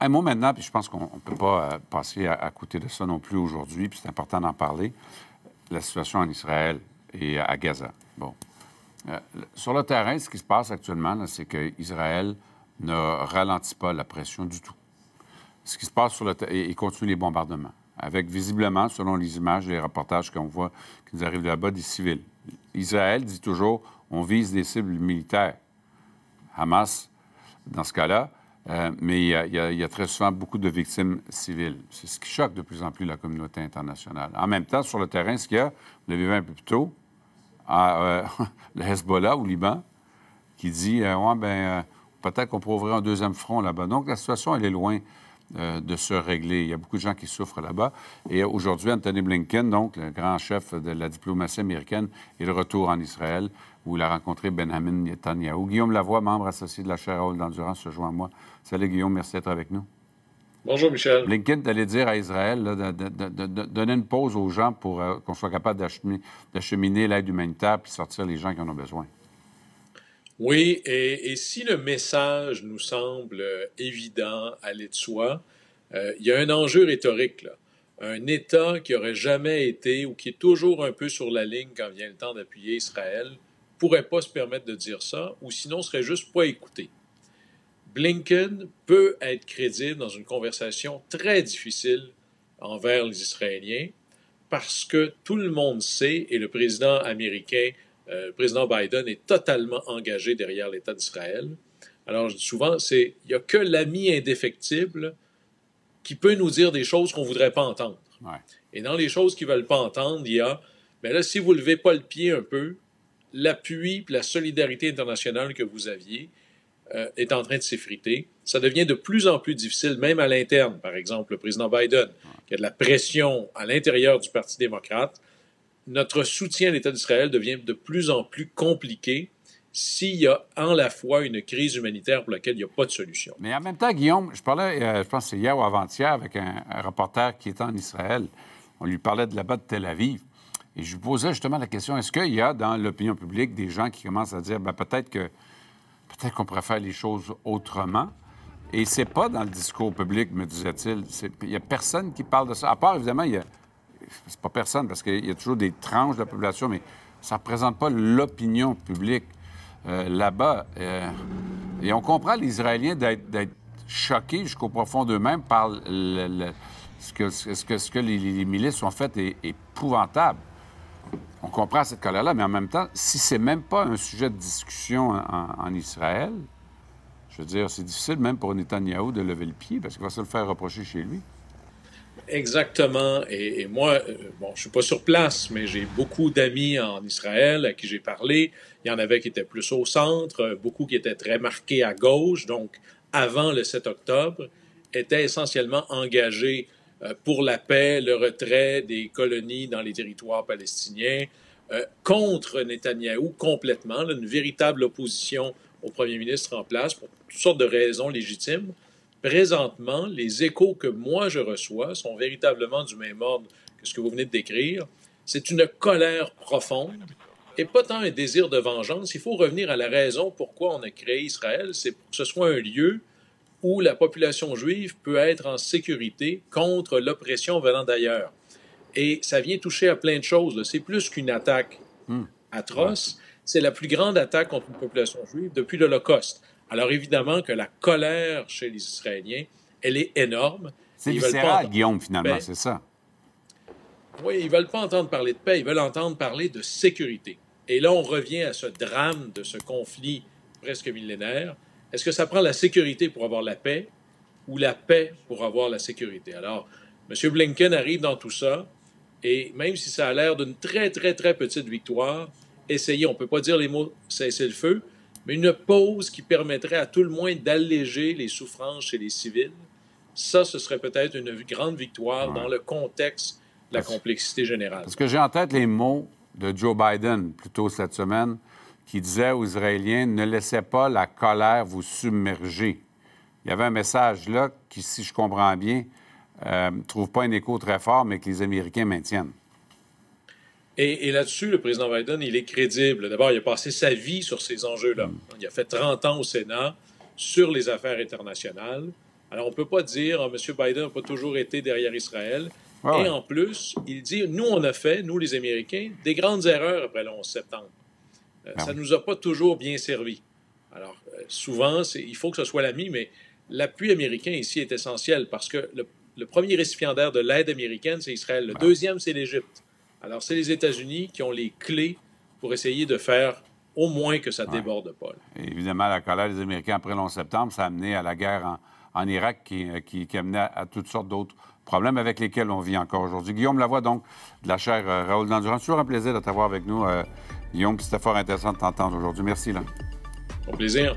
un mot maintenant, puis je pense qu'on ne peut pas euh, passer à, côté de ça non plus aujourd'hui, puis c'est important d'en parler. La situation en Israël et à Gaza. Bon. Euh, sur le terrain, ce qui se passe actuellement, c'est qu'Israël ne ralentit pas la pression du tout. Ce qui se passe sur le terrain, il continue les bombardements, avec visiblement, selon les images et les reportages qu'on voit qui nous arrivent là-bas, des civils. Israël dit toujours on vise des cibles militaires. Hamas, dans ce cas-là, euh, mais il y, a, très souvent beaucoup de victimes civiles. C'est ce qui choque de plus en plus la communauté internationale. En même temps, sur le terrain, ce qu'il y a, vous l'avez vu un peu plus tôt, euh, le Hezbollah au Liban, qui dit euh, ouais, ben, peut-être qu'on pourrait ouvrir un deuxième front là-bas. Donc, la situation, elle est loin de se régler. Il y a beaucoup de gens qui souffrent là-bas. Et aujourd'hui, Anthony Blinken, donc le grand chef de la diplomatie américaine, est de retour en Israël où il a rencontré Benjamin Netanyahu. Guillaume Lavoie, membre associé de la chaire Hall d'endurance, se joint à moi. Salut Guillaume, merci d'être avec nous. Bonjour Michel. Blinken allait dire à Israël de, donner une pause aux gens pour euh, qu'on soit capable d'acheminer l'aide humanitaire puis sortir les gens qui en ont besoin. Oui, et, si le message nous semble évident, aller de soi, euh, il y a un enjeu rhétorique là. Un État qui aurait jamais été ou qui est toujours un peu sur la ligne quand vient le temps d'appuyer Israël pourrait pas se permettre de dire ça, ou sinon serait juste pas écouté. Blinken peut être crédible dans une conversation très difficile envers les Israéliens parce que tout le monde sait, et le président américain, euh, le président Biden, est totalement engagé derrière l'État d'Israël. Alors, je dis souvent, c'est il n'y a que l'ami indéfectible qui peut nous dire des choses qu'on ne voudrait pas entendre. Et dans les choses qu'ils ne veulent pas entendre, il y a, mais là, si vous ne levez pas le pied un peu, l'appui et la solidarité internationale que vous aviez euh, est en train de s'effriter. Ça devient de plus en plus difficile, même à l'interne. Par exemple, le président Biden, qui a de la pression à l'intérieur du Parti démocrate. Notre soutien à l'État d'Israël devient de plus en plus compliqué s'il y a en la fois une crise humanitaire pour laquelle il n'y a pas de solution. Mais en même temps, Guillaume, je parlais, euh, je pense c'est hier ou avant-hier, avec un, reporter qui est en Israël. On lui parlait de là-bas de Tel Aviv. Et je vous posais justement la question, est-ce qu'il y a dans l'opinion publique des gens qui commencent à dire, ben, peut-être que peut-être qu'on pourrait faire les choses autrement? Et c'est pas dans le discours public, me disait-il. Il n'y a personne qui parle de ça. À part, évidemment, il y a... C'est pas personne, parce qu'il y a toujours des tranches de la population, mais ça ne représente pas l'opinion publique euh, là-bas. Euh, et on comprend les Israéliens d'être choqués jusqu'au profond d'eux-mêmes par ce, que, les, milices ont fait est épouvantable on comprend cette colère-là, mais en même temps, si c'est même pas un sujet de discussion en, Israël, je veux dire, c'est difficile même pour Netanyahou de lever le pied parce qu'il va se le faire reprocher chez lui. Exactement. Et, moi, euh, bon, je suis pas sur place, mais j'ai beaucoup d'amis en Israël à qui j'ai parlé. Il y en avait qui étaient plus au centre, beaucoup qui étaient très marqués à gauche, donc avant le 7 octobre, étaient essentiellement engagés euh, pour la paix, le retrait des colonies dans les territoires palestiniens, euh, contre Netanyahou complètement, une véritable opposition au premier ministre en place pour toutes sortes de raisons légitimes. Présentement, les échos que moi je reçois sont véritablement du même ordre que ce que vous venez de décrire. C'est une colère profonde et pas tant un désir de vengeance. Il faut revenir à la raison pourquoi on a créé Israël, c'est pour que ce soit un lieu où la population juive peut être en sécurité contre l'oppression venant d'ailleurs. Et ça vient toucher à plein de choses. C'est plus qu'une attaque hmm. atroce. C'est la plus grande attaque contre une population juive depuis l'Holocauste. Alors évidemment que la colère chez les Israéliens, elle est énorme. C'est viscéral, Guillaume, finalement, c'est ça. Oui, ils veulent pas entendre parler de paix, ils veulent entendre parler de sécurité. Et là, on revient à ce drame de ce conflit presque millénaire est-ce que ça prend la sécurité pour avoir la paix ou la paix pour avoir la sécurité? Alors, M. Blinken arrive dans tout ça, et même si ça a l'air d'une très, très, très petite victoire, essayez, on ne peut pas dire les mots cesser le feu, mais une pause qui permettrait à tout le moins d'alléger les souffrances chez les civils, ça, ce serait peut-être une grande victoire dans le contexte de la complexité générale. Parce que j'ai en tête les mots de Joe Biden plus tôt cette semaine qui disait aux Israéliens ne laissez pas la colère vous submerger. Il y avait un message là qui, si je comprends bien, ne euh, trouve pas un écho très fort, mais que les Américains maintiennent. Et, là-dessus, le président Biden, il est crédible. D'abord, il a passé sa vie sur ces enjeux-là. Mm. Il a fait 30 ans au Sénat sur les affaires internationales. Alors, on ne peut pas dire, ah, M. Biden n'a pas toujours été derrière Israël. et en plus, il dit, nous, on a fait, nous les Américains, des grandes erreurs après le 11 septembre. Euh, ben ça ne nous a pas toujours bien servi. Alors, euh, souvent, il faut que ce soit l'ami, mais l'appui américain ici est essentiel parce que le, premier récipiendaire de l'aide américaine, c'est Israël. Le deuxième, c'est l'Égypte. Alors, c'est les États-Unis qui ont les clés pour essayer de faire au moins que ça déborde pas. évidemment, la colère des Américains après le 11 septembre, ça a amené à la guerre en, Irak qui, qui, qui amenait à, toutes sortes d'autres problèmes avec lesquels on vit encore aujourd'hui. Guillaume Lavoie, donc, de la chaire euh, Raoul Dandurand. toujours un plaisir de t'avoir avec nous, euh, Guillaume. C'était fort intéressant de t'entendre aujourd'hui. Merci. Là. Au plaisir.